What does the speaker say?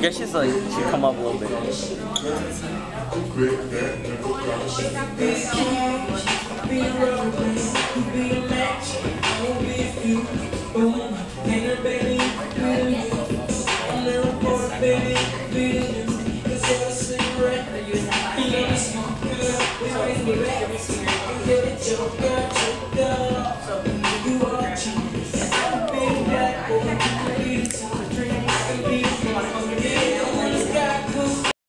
Guess she's like she come up a little bit. Get